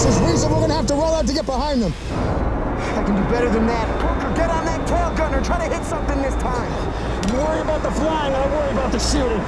This is reason we're gonna have to roll out to get behind them. I can do better than that. Coker, get on that tail gunner. Try to hit something this time. You worry about the flying, I worry about the shooting.